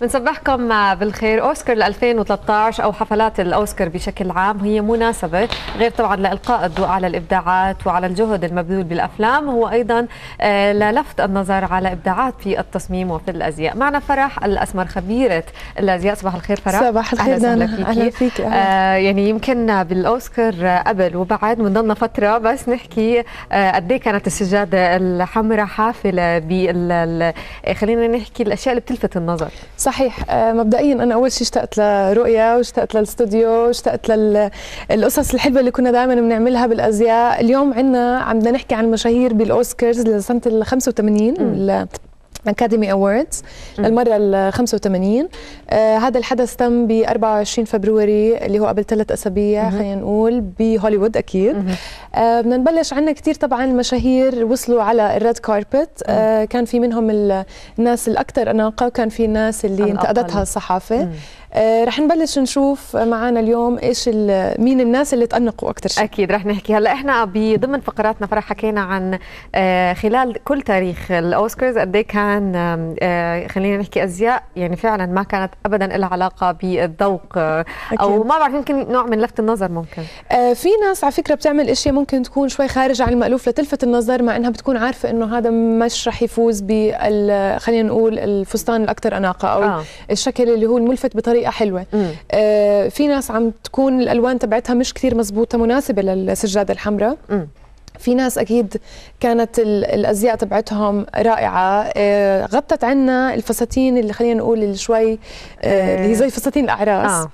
بنصبحكم بالخير. أوسكار ل 2013 أو حفلات الأوسكار بشكل عام هي مناسبة غير طبعا لإلقاء الضوء على الإبداعات وعلى الجهد المبذول بالأفلام هو أيضا آه، للفت النظر على إبداعات في التصميم وفي الأزياء. معنا فرح الأسمر خبيرة الأزياء. صباح الخير فرح. صباح الخير أهلا فيكي. أهلا فيك آه يعني يمكن بالأوسكار قبل وبعد بنضلنا فترة بس نحكي آه قد إيه كانت السجاده الحمراء حافلة بال خلينا نحكي الأشياء اللي بتلفت النظر. صحيح. آه، مبدئيا أنا أول شيء اشتقت لرؤيا واشتقت للاستوديو واشتقت للقصص الحلوة اللي كنا دائما بنعملها بالأزياء. اليوم عندنا عم بدنا نحكي عن مشاهير بالأوسكارز لسنة ال 85 Academy Awards للمره ال 85 آه هذا الحدث تم ب 24 February اللي هو قبل ثلاث أسابيع خلينا نقول بهوليوود أكيد. آه بدنا نبلش عندنا كثير طبعا مشاهير وصلوا على ال red carpet آه كان في منهم الناس الأكثر أناقة وكان في الناس اللي انتقدتها الصحافة. رح نبلش نشوف معنا اليوم إيش مين الناس اللي تأنقوا أكثر شيء. أكيد رح نحكي. هلا إحنا ضمن فقراتنا فرح حكينا عن آه خلال كل تاريخ الأوسكارز قد إيه كان آه خلينا نحكي أزياء يعني فعلا ما كانت ابدا لها علاقة بالذوق آه أو ما بعرف يمكن نوع من لفت النظر ممكن. آه في ناس على فكرة بتعمل إشياء ممكن تكون شوي خارج عن المألوف لتلفت النظر مع إنها بتكون عارفة إنه هذا مش رح يفوز بال خلينا نقول الفستان الأكثر أناقة أو آه. الشكل اللي هو الملفت بطريقة بطريقة حلوة. آه في ناس عم تكون الألوان تبعتها مش كثير مزبوطة مناسبة للسجادة الحمراء. في ناس أكيد كانت الأزياء تبعتهم رائعة. آه غطت عنا الفساتين اللي خلينا نقول اللي شوي آه. اللي هي زي فساتين الأعراس. آه.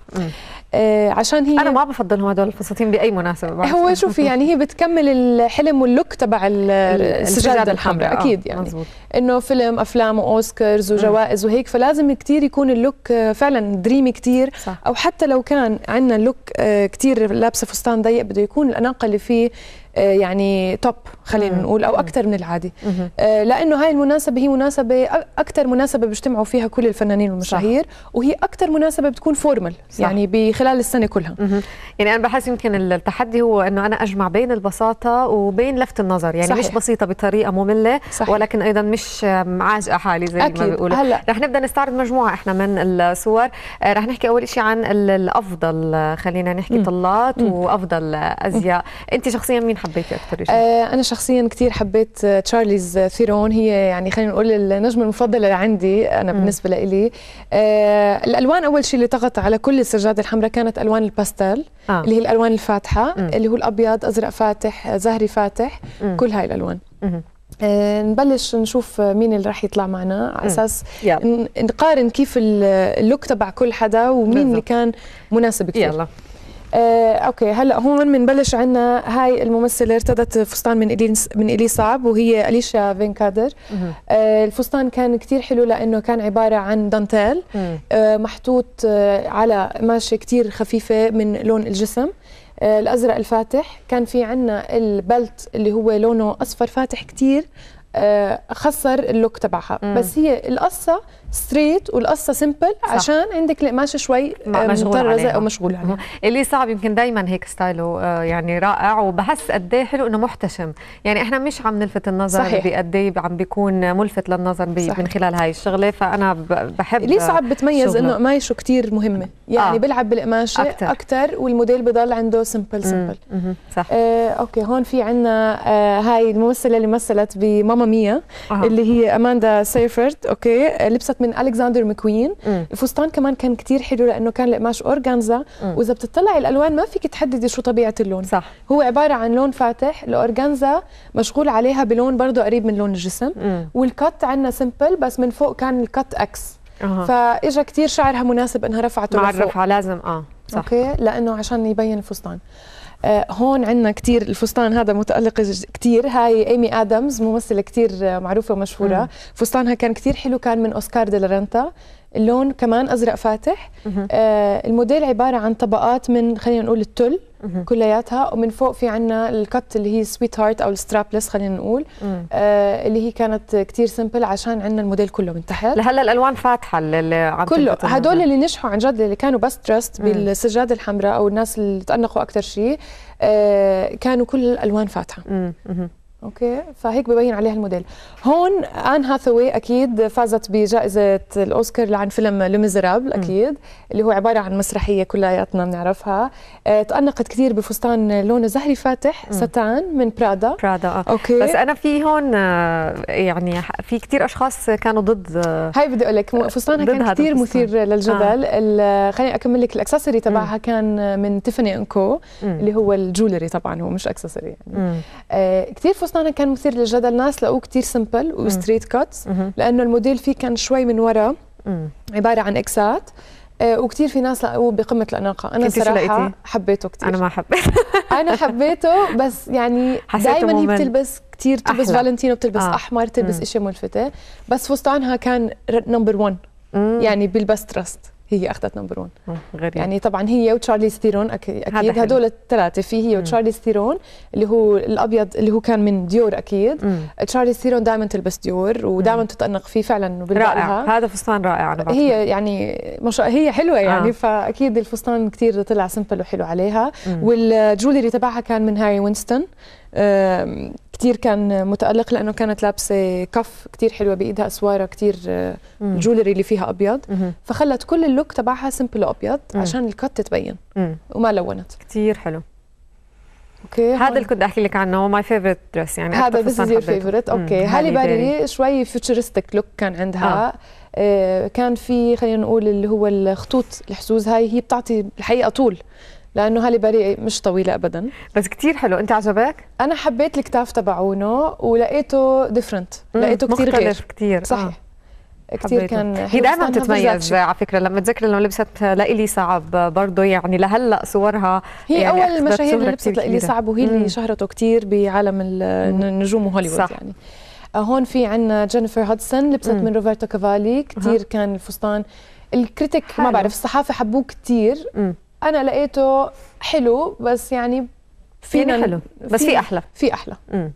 آه عشان هي أنا ما بفضلهم هدول الفساتين بأي مناسبة هو شوفي يعني هي بتكمل الحلم وال look تبع السجادة الحمراء. أكيد يعني. مزبوط. إنه فيلم أفلام واوسكارز وجوائز وهيك فلازم كثير يكون ال look فعلا dreamy كثير أو حتى لو كان عندنا ال look آه، كثير لابسة فستان ضيق بده يكون الأناقة اللي فيه آه، يعني top خلينا نقول أو أكثر من العادي آه، لأنه هاي المناسبة هي مناسبة أكثر مناسبة بيجتمعوا فيها كل الفنانين والمشاهير صح. وهي أكثر مناسبة بتكون فورمال يعني بخلال السنة كلها. يعني أنا بحس يمكن التحدي هو إنه أنا أجمع بين البساطة وبين لفت النظر يعني صحيح. مش بسيطة بطريقة مملة صحيح. ولكن أيضا مش عاجقه حالي زي أكيد. ما بيقولوا. هلأ. رح نبدأ نستعرض مجموعة إحنا من الصور. آه، رح نحكي أول شيء عن الأفضل خلينا نحكي طلات وأفضل أزياء. أنت شخصيا مين حبيتي أكثر شيء آه أنا شخصيا كثير حبيت تشارليز ثيرون هي يعني خلينا نقول النجمه المفضله عندي أنا م. بالنسبة لي آه الألوان أول شيء اللي طغت على كل السجادة الحمراء كانت ألوان الباستيل آه. اللي هي الألوان الفاتحة م. اللي هو الأبيض أزرق فاتح زهري فاتح م. كل هاي الألوان م. آه نبلش نشوف مين اللي راح يطلع معنا على أساس نقارن كيف ال look تبع كل حدا ومين بالضبط. اللي كان مناسب كثير يلا آه، okay. هلا هون بنبلش عندنا هاي الممثلة ارتدت فستان من إيلي من إيلي صعب وهي أليشيا فيكاندر. آه الفستان كان كثير حلو لأنه كان عبارة عن دانتيل. آه محطوط آه على قماشه كثير خفيفة من لون الجسم. آه الأزرق الفاتح. كان في عندنا ال belt اللي هو لونه أصفر فاتح كثير خسر ال look تبعها. بس هي القصة straight والقصة simple عشان عندك القماشه شوي آه، مطرزه أو مشغول عليها. إيلي صعب يمكن دائما هيك style ه آه، يعني رائع وبحس قد إيه حلو إنه محتشم. يعني إحنا مش عم نلفت النظر بقد إيه عم بيكون ملفت للنظر من خلال هاي الشغلة. فأنا بحب إيلي صعب بتميز إنه قماشه كثير مهمة. يعني آه. بيلعب بالقماشة أكثر أكثر والموديل بضل عنده simple simple صح. آه okay هون في عندنا آه هاي الممثلة اللي مثلت بماما ميا آه. اللي هي أماندا سيفرد okay؟ لبست من ألكسندر مكوين مم. الفستان كمان كان كتير حلو لأنه كان القماش organza وإذا بتطلعي الألوان ما فيك تحددي شو طبيعة اللون. صح. هو عبارة عن لون فاتح ال organza مشغول عليها بلون برضه قريب من لون الجسم. مم. وال cut عندنا simple بس من فوق كان ال cut X أه. فإجا كثير شعرها مناسب إنها رفعته مع الرفعة لازم آه صح. okay؟ لأنه عشان يبين الفستان. هون عندنا كثير الفستان هذا متألق كثير هاي ايمي ادمز ممثلة كثير معروفة ومشهورة. فستانها كان كثير حلو كان من أوسكار دي لارنتا اللون كمان أزرق فاتح. آه الموديل عبارة عن طبقات من خلينا نقول التل كلياتها ومن فوق في عنا ال cut اللي هي sweetheart أو ال strapless خلينا نقول. آه اللي هي كانت كتير simple عشان عندنا الموديل كله من تحت. لهلا الألوان فاتحة اللي عم كله. هدول اللي نجحوا عن جد اللي كانوا best dressed بالسجاده الحمراء أو الناس اللي تأنقوا أكثر شيء آه كانوا كل الألوان فاتحة. okay؟ فهيك ببين عليها الموديل. هون آن هاثاوي أكيد فازت بجائزة الأوسكار عن فيلم Les Misérables أكيد اللي هو عبارة عن مسرحية كلياتنا بنعرفها. آه تأنقت كثير بفستان لونه زهري فاتح ستان من برادا برادا آه. okay. بس أنا في هون آه، يعني في كثير أشخاص كانوا ضد آه، هاي بدي أقول لك فستانها كان كثير مثير للجدل آه. خليني أكمل لك ال accessory تبعها كان من Tiffany & Co اللي هو ال jewelry طبعا هو مش accessory يعني. آه كثير فستانها كان مثير للجدل. ناس لقوه كثير simple و straight cuts لأنه الموديل فيه كان شوي من ورا. عبارة عن X ات. آه وكثير في ناس لقوه بقمة الأناقة. أنا صراحة حبيته كثير أنا ما حبيت أنا حبيته بس يعني دائما هي بتلبس كثير بتلبس فالنتينو بتلبس آه. أحمر بتلبس اشياء ملفتة. بس فستانها كان number 1 يعني بال best dressed هي أخذت number 1 غريب. يعني طبعا هي وتشارليز ثيرون أكيد هدول الثلاثة في هي وتشارليز ثيرون اللي هو الأبيض اللي هو كان من ديور أكيد. مم. تشارليز ثيرون دائما تلبس ديور ودائما تتأنق فيه فعلا رائع. هذا فستان رائع أنا هي يعني مش هي حلوة يعني آه. فأكيد الفستان كثير طلع simple وحلو عليها. وال jewelry تبعها كان من هاري وينستون. كثير كان متألق لأنه كانت لابسة كف كثير حلوة بإيدها أسوارة كثير ال jewelry اللي فيها أبيض. فخلت كل ال look تبعها simple أبيض عشان ال cut تبين وما لونت. كثير حلو. okay هذا اللي كنت أحكي لك عنه my favorite dress يعني هذا is your favorite okay هالي باري شوي futuristic look كان عندها. آه. آه كان في خلينا نقول اللي هو الخطوط الحزوز هاي هي بتعطي الحقيقة طول. لأنه هالي بيري مش طويلة ابدا. بس كتير حلو. أنت عجبك؟ أنا حبيت الكتاف تبعونه ولقيته different لقيته كثير غير. كثير صحيح. آه. كثير كان هي دائما بتتميز على فكره لما تذكر إنه لبست لإيلي صعب برضه يعني لهلأ صورها هي يعني أول المشاهير اللي لبست لإيلي صعب وهي اللي شهرته كثير بعالم النجوم وهوليوود صح. يعني. هون في عندنا جينيفر هودسون لبست مم. من روبرتو كافالي. كثير كان الفستان ال critics ما بعرف الصحافة حبوه كثير أنا لقيته حلو بس يعني فينا يعني حلو بس في أحلى. في أحلى. امم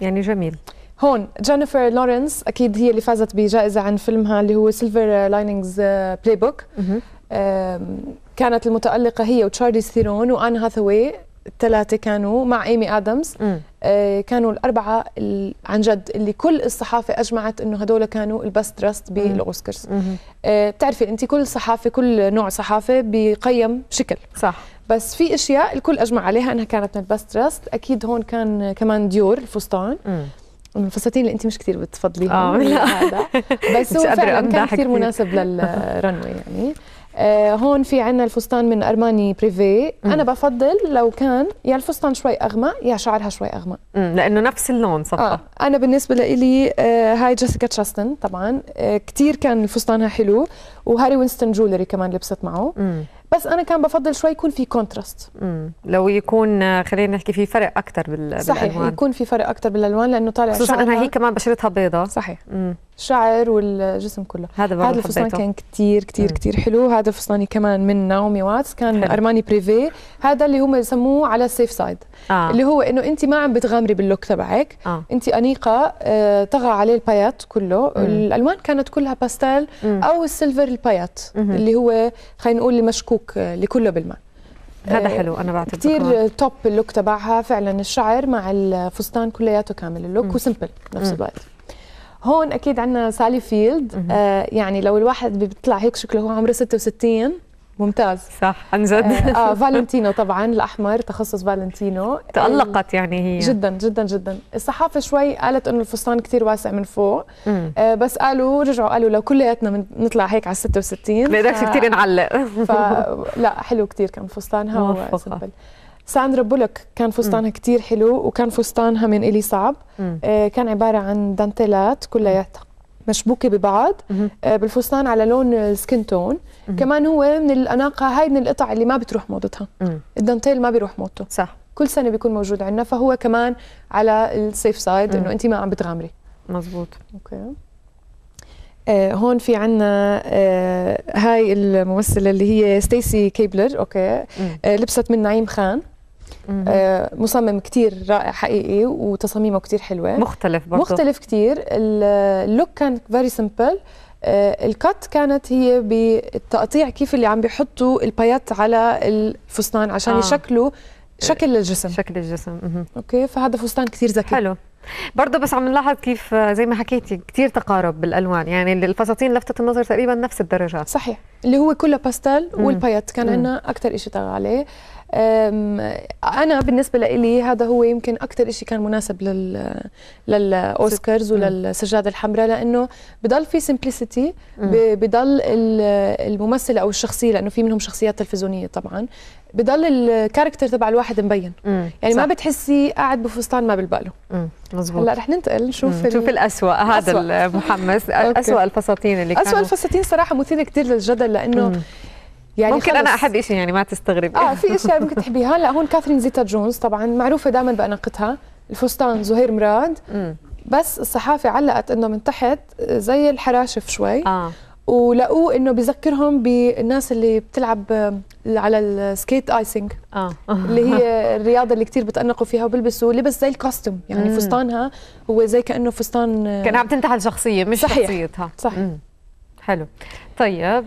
يعني جميل. هون جينيفر لورنس أكيد هي اللي فازت بجائزة عن فيلمها اللي هو Silver Linings Playbook كانت المتألقة هي وتشارليز ثيرون وآن هاثاوي الثلاثة كانوا مع ايمي ادمز آه كانوا الأربعة عن جد اللي كل الصحافة أجمعت إنه هدول كانوا ال best dressed بال Oscars. آه بتعرفي أنت كل صحافة كل نوع صحافة بيقيم بشكل صح. بس في أشياء الكل أجمع عليها إنها كانت من ال best dressed أكيد هون كان كمان ديور الفستان. الفساتين اللي أنت مش كثير بتفضليها آه لا. هذا. بس هو فعلا كان كثير مناسب لل runway يعني. هون في عنا الفستان من أرماني بريفي أنا بفضل لو كان يا الفستان شوي اغمق يا شعرها شوي اغمق لأنه نفس اللون صفقه آه. أنا بالنسبة لي آه هاي جيسيكا تشاستن طبعا. آه كثير كان فستانها حلو وهاري وينستون jewelry كمان لبست معه. مم. بس أنا كان بفضل شوي يكون في contrast لو يكون خلينا نحكي في فرق أكثر بال... صحيح بالألوان. يكون في فرق أكثر بالألوان لأنه طالع خصوصا انها هي كمان بشرتها بيضة صحيح. مم. الشعر والجسم كله. هذا هذا الفستان كان كثير كثير كثير حلو. هذا فستاني كمان من ناومي واتس كان حلو. أرماني بريفي هذا اللي هم يسموه على ال safe side آه. اللي هو إنه أنت ما عم بتغامري بال look تبعك. آه. أنت أنيقة آه طغى عليه البايات كله. مم. الألوان كانت كلها باستيل أو ال silver البايات مم. اللي هو خلينا نقول المشكوك اللي كله بالماء. هذا حلو أنا بعتقد كثير top ال look تبعها فعلا الشعر مع الفستان كلياته كامل ال look و simple بنفس الوقت. هون أكيد عندنا سالي فيلد. آه يعني لو الواحد بيطلع هيك شكله هو عمره 66 ممتاز. صح عن جد. آه, آه فالنتينو طبعا الأحمر تخصص فالنتينو. تألقت يعني هي. جدا جدا جدا. الصحافة شوي قالت إنه الفستان كثير واسع من فوق. آه بس قالوا رجعوا قالوا لو كلياتنا نطلع هيك على 66 بنقدرش ف... كثير نعلق. ف... لا حلو كثير كان فستانها و simple ساندرا بولوك كان فستانها كثير حلو وكان فستانها من إيلي صعب. آه كان عبارة عن دانتيلات كلياتها مشبوكة ببعض آه بالفستان على لون ال skin tone. كمان هو من الاناقه هاي من القطع اللي ما بتروح موضتها. الدانتيل ما بيروح موضته. صح. كل سنة بيكون موجود عندنا فهو كمان على ال safe side إنه انت ما عم بتغامري. مزبوط okay. آه هون في عنا آه هاي الممثلة اللي هي ستيسي كيبلر okay. آه لبست من نعيم خان. مصمم كتير رائع حقيقي وتصاميمه كتير حلوة. مختلف برضه مختلف كتير. ال look كان very simple آه ال cut كانت هي بالتقطيع كيف اللي عم بيحطوا البايات على الفستان عشان آه. يشكلوا شكل الجسم. شكل الجسم. okay فهذا فستان كثير ذكي. حلو. برضه بس عم نلاحظ كيف زي ما حكيتي كثير تقارب بالألوان. يعني الفساتين لفتت النظر تقريبا نفس الدرجات. صحيح. اللي هو كله باستيل والبايت كان عندنا أكثر شيء طغى عليه أنا بالنسبة لي هذا هو يمكن أكثر شيء كان مناسب لل للأوسكارز وللسجادة الحمراء لأنه بضل في simplicity بضل الممثله أو الشخصية لأنه في منهم شخصيات تلفزيونية طبعا بضل ال character تبع الواحد مبين. يعني صح. ما بتحسي قاعد بفستان ما بيلبق له مزبوط هلأ رح ننتقل نشوف نشوف الاسوء هذا المحمس اسوء الفساتين اللي كانوا. اسوء الفساتين صراحة مثيرة كثير للجدل لأنه يعني ممكن خلص. أنا أحب شيء يعني ما تستغربي آه في أشياء ممكن تحبيها هلا هون كاثرين زيتا جونز طبعا معروفة دائما بأناقتها الفستان زهير مراد مم. بس الصحافة علقت إنه من تحت زي الحراشف شوي آه. ولقوه إنه بذكرهم بالناس اللي بتلعب على ال skate icing آه. اللي هي الرياضة اللي كثير بتأنقوا فيها وبيلبسوا لبس زي ال costume يعني مم. فستانها هو زي كأنه فستان كان عم تنتحل شخصية مش صحيح. شخصيتها صح مم. حلو طيب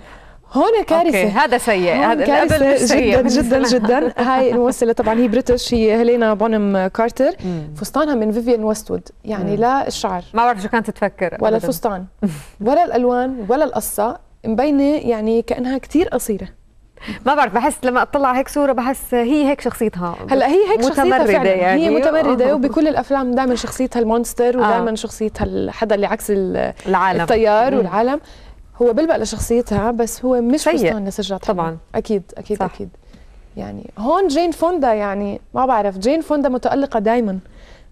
هون كارثة. okay. هذا سيء. هذا كارثة جدا جدا جدا. هاي الممثلة طبعا هي British هي هيلينا بونهام كارتر فستانها من فيفيان ويستوود يعني مم. لا الشعر. ما بعرف شو كانت تفكر ولا الفستان. ولا الألوان ولا القصة. مبينة يعني كأنها كثير قصيرة. ما بعرف بحس لما أطلع هيك صورة بحس هي هيك شخصيتها. هلأ هي هيك شخصيتها فعلا. يعني هي متمردة وبكل الأفلام دائما شخصيتها ال monster ودائما آه. شخصيتها حدا اللي عكس العالم. التيار والعالم. هو بلبق لشخصيتها بس هو مش سيء. فستان لسجاد طبعا. أكيد أكيد صح. أكيد. يعني هون جين فوندا يعني ما بعرف جين فوندا متألقة دائما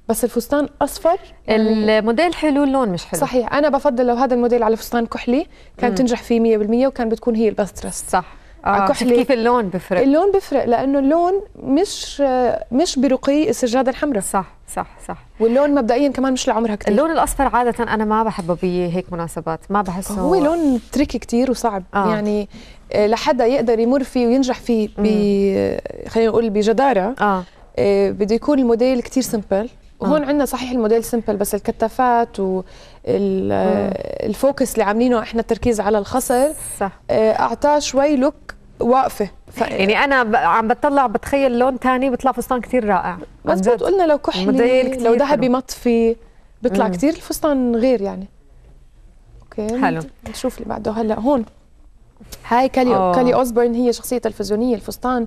بس الفستان أصفر. يعني الموديل حلو اللون مش حلو. صحيح. أنا بفضل لو هذا الموديل على فستان كحلي كان تنجح فيه 100% وكان بتكون هي ال best dressed صح. آه كحلي كيف اللون بفرق؟ اللون بفرق لأنه اللون مش مش برقي السجاده الحمراء. صح صح صح. واللون مبدئيا كمان مش لعمرها كثير اللون الأصفر عادة أنا ما بحبه بهيك مناسبات ما بحسه هو لون tricky كثير وصعب. آه. يعني آه، لحدا يقدر يمر فيه وينجح فيه ب خلينا نقول بجدارة. آه. آه بده يكون الموديل كثير simple وهون آه. عندنا صحيح الموديل simple بس الكتافات وال focus اللي عاملينه إحنا التركيز على الخصر صح. آه، أعطاه شوي look واقفة. ف... يعني أنا ب... عم بطلع بتخيل لون ثاني بيطلع فستان كثير رائع. مزبوط قلنا لو كحلي لو ذهبي مطفي بيطلع كثير الفستان غير يعني. okay حلو. نشوف اللي بعده. هلا هون. هاي كيلي أوه. كيلي اوزبورن هي شخصية تلفزيونية. الفستان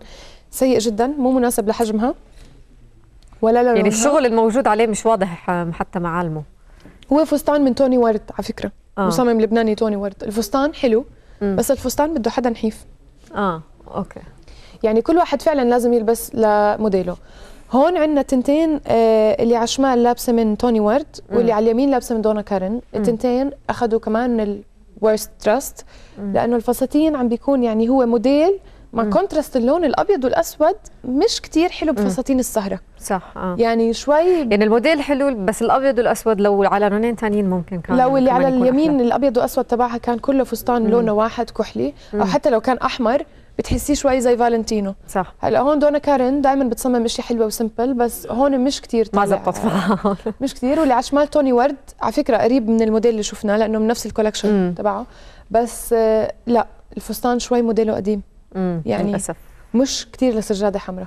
سيء جدا مو مناسب لحجمها. ولا لونها. يعني الشغل الموجود عليه مش واضح حتى معالمه. هو فستان من توني ورد على فكرة. آه. مصمم لبناني توني ورد. الفستان حلو مم. بس الفستان بده حدا نحيف. آه okay. يعني كل واحد فعلا لازم يلبس لموديله هون عندنا تنتين آه اللي على الشمال لابسة من توني وورد واللي على اليمين لابسة من دونا كارن. التنتين أخذوا كمان من ال worst dressed لأنه الفساتين عم بيكون يعني هو موديل مع contrast اللون الأبيض والأسود مش كتير حلو بفساتين السهرة. صح آه. يعني شوي يعني الموديل حلو بس الأبيض والأسود لو على لونين ثانيين ممكن كان لو اللي على اليمين أحلى. الأبيض والأسود تبعها كان كله فستان مم. لونه واحد كحلي مم. أو حتى لو كان أحمر بتحسيه شوي زي فالنتينو. صح. هلأ هون دونا كارن دائما بتصمم اشياء حلوة و simple بس هون مش كثير ما زبطت مش كثير واللي على شمال توني ورد على فكرة قريب من الموديل اللي شفناه لأنه من نفس ال collection تبعه. بس آه لأ الفستان شوي موديله قديم. يعني للأسف. مش كثير لسجادة حمراء.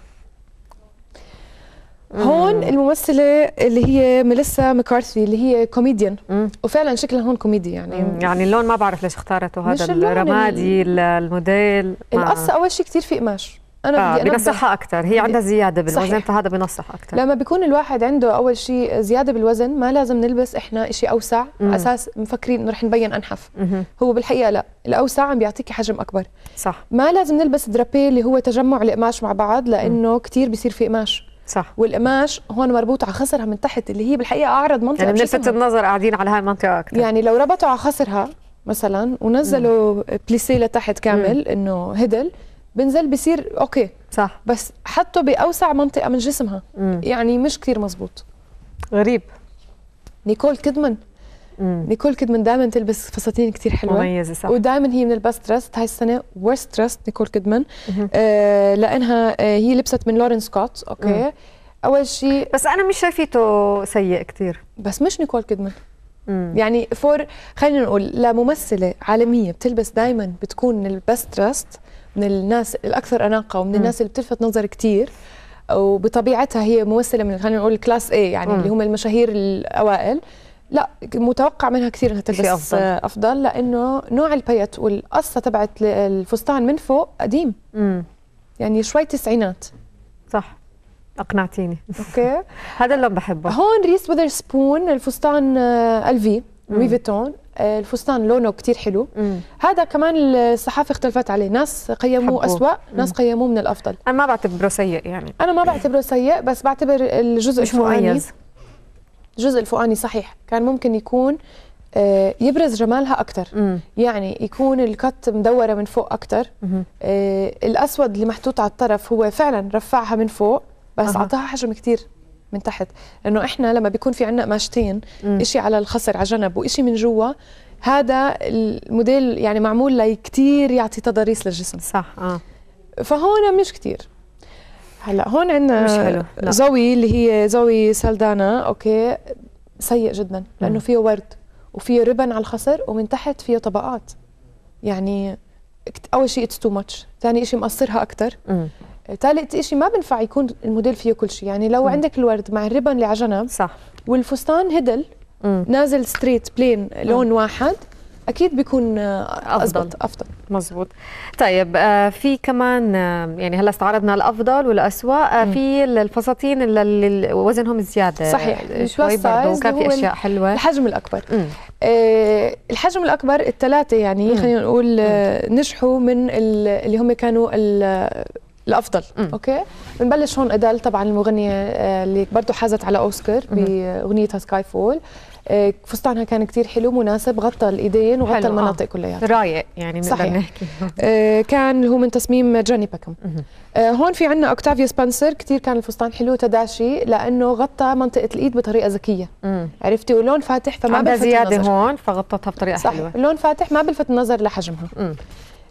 هون الممثلة اللي هي ميليسا مكارثي اللي هي كوميديان وفعلا شكلها هون كوميدي يعني. مم. يعني اللون ما بعرف ليش اختارته هذا الرمادي الموديل. القصة أول شيء كثير في قماش أنا آه بنصحها أكثر هي عندها زيادة بالوزن فهذا بنصح أكثر لما بيكون الواحد عنده أول شيء زيادة بالوزن ما لازم نلبس إحنا شيء أوسع على أساس مفكرين إنه رح نبين أنحف. مم. هو بالحقيقة لا الأوسع عم بيعطيكي حجم أكبر. صح. ما لازم نلبس drapé اللي هو تجمع القماش مع بعض لأنه كثير بيصير في قماش. صح. والقماش هون مربوط على خصرها من تحت اللي هي بالحقيقة أعرض منطقة يعني بنلفت النظر قاعدين على هاي المنطقة أكثر يعني لو ربطوا على خصرها مثلا ونزلوا plissé لتحت كامل إنه هدل بنزل بصير okay. صح. بس حطه بأوسع منطقة من جسمها. مم. يعني مش كثير مزبوط غريب. نيكول كيدمان. مم. نيكول كيدمان دائما تلبس فساتين كثير حلوة. مميزة صح. ودائما هي من ال best dressed هاي السنة worst dressed نيكول كيدمان. آه لأنها آه هي لبست من لورين سكوت. أوكي. مم. أول شيء بس أنا مش شايفيته سيء كثير بس مش نيكول كيدمان. يعني for خلينا نقول لممثله عالمية بتلبس دائما بتكون من ال best dressed من الناس الأكثر أناقة ومن الناس اللي بتلفت نظر كثير وبطبيعتها هي ممثلة من خلينا نقول class A يعني مم. اللي هم المشاهير الأوائل. لا متوقع منها كثير إنها تلبس أفضل. أفضل لأنه نوع البيد والقصة تبعت الفستان من فوق قديم. مم. يعني شوي تسعينات. صح. أقنعتيني. أوكي. هذا اللي بحبه. هون ريس ويذرسبون الفستان اللي في لوي فيتون الفستان لونه كتير حلو. مم. هذا كمان الصحافة اختلفت عليه. ناس قيموه أسوأ ناس قيموه من الأفضل. أنا ما بعتبره سيء يعني. أنا ما بعتبره سيء بس بعتبر الجزء الفوقاني مميز. الجزء الفوقاني صحيح. كان ممكن يكون آه، يبرز جمالها أكثر يعني يكون الكت مدورة من فوق أكثر آه الأسود اللي محطوط على الطرف هو فعلا رفعها من فوق بس أعطاها حجم كثير من تحت. لأنه إحنا لما بيكون في عندنا قماشتين شيء على الخصر على جنب وشيء من جوا هذا الموديل يعني معمول لكثير يعطي تضاريس للجسم. صح آه. فهون مش كثير هلأ هون عندنا زوي اللي هي زوي سالدانا أوكي سيء جدا لأنه فيه ورد وفيه ribbon على الخصر ومن تحت فيه طبقات. يعني أول شيء it's too much ثاني شيء مقصرها أكثر ثالث شيء ما بنفع يكون الموديل فيه كل شيء. يعني لو م. عندك الورد مع ال ribbon اللي على جنب صح. والفستان هدا م. نازل straight plain لون واحد أكيد بيكون أفضل. أفضل. مزبوط. طيب آه في كمان آه يعني هلا استعرضنا الأفضل والاسوء آه في الفساتين اللي وزنهم زيادة. صحيح. شوي برضه كان في أشياء حلوة. الحجم الأكبر. آه الحجم الأكبر الثلاثة يعني خلينا نقول آه نجحوا من اللي هم كانوا الأفضل. مم. أوكي؟ بنبلش هون أديل طبعا المغنية آه، اللي برضه حازت على أوسكار بأغنيتها سكاي فول آه، فستانها كان كتير حلو مناسب غطى الإيدين وغطى المناطق آه. كلها. رايق يعني نقدر نحكي. آه كان هو من تصميم جيني باكهام آه هون في عندنا أوكتافيا سبنسر كتير كان الفستان حلو تاداشي لأنه غطى منطقة الإيد بطريقة ذكية. عرفتي؟ ولون فاتح فما بلفت زيادة النظر. هون فغطتها بطريقة صح. حلوة. لون فاتح ما بلفت النظر لحجمها. مم.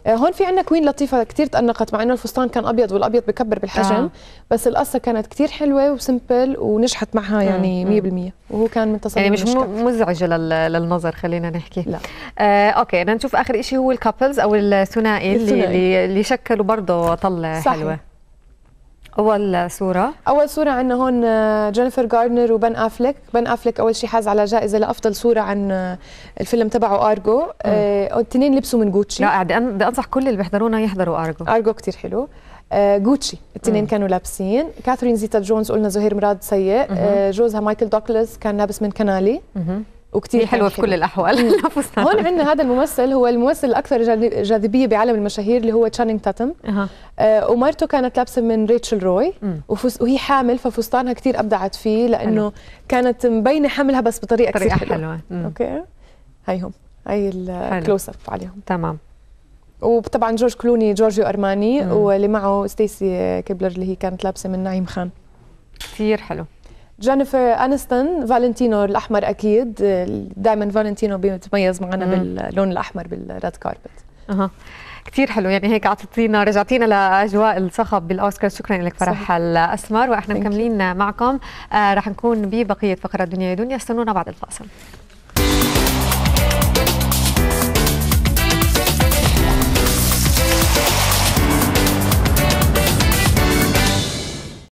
آه، هون في عندنا كوين لطيفة كثير تأنقت مع إنه الفستان كان أبيض والأبيض بكبر بالحجم آه. بس القصة كانت كثير حلوة و simple ونجحت معها يعني 100% وهو كان من تصميم يعني مش مزعجة للنظر خلينا نحكي. لا. آه أوكي بدنا نشوف آخر شيء هو ال couples أو الثنائي اللي اللي شكلوا برضه طلة حلوة. أول صورة. أول صورة عندنا هون جينيفر جاردنر وبن أفليك بن أفليك أول شيء حاز على جائزة لأفضل صورة عن آه، الفيلم تبعه أرجو. الاثنين آه لبسوا من جوتشي لا بدي أنصح كل اللي بيحضرونا يحضروا أرجو. أرجو كثير حلو. آه جوتشي الاثنين كانوا لابسين. كاثرين زيتا جونز قلنا زهير مراد سيء. آه جوزها مايكل دوغلاس كان لابس من كنالي وكثير حلوة في كل الأحوال. هون عندنا هذا الممثل هو الممثل الأكثر جاذبية بعالم المشاهير اللي هو تشانينج تاتم أه. آه ومرته كانت لابسة من ريتشل روي. وفي وهي حامل ففستانها كثير أبدعت فيه لأنه حلو. كانت مبينة حملها بس بطريقة كثير حلوة, حلوة. أوكي. هيهم هي ال close up عليهم. تمام. وطبعا جورج كلوني جورجيو أرماني مم. واللي معه ستيسي كيبلر اللي هي كانت لابسة من نعيم خان. كثير حلو. جينيفر انستون فالنتينو الأحمر أكيد. دائما فالنتينو بيتميز معنا باللون الأحمر بال red carpet. أها. كثير حلو. يعني هيك اعطيتينا رجعتينا لأجواء الصخب بالأوسكار. شكرا لك فرح الأسمر. وإحنا مكملين معكم. آه رح نكون ببقية فقرات دنيا دنيا استنونا بعد الفاصل.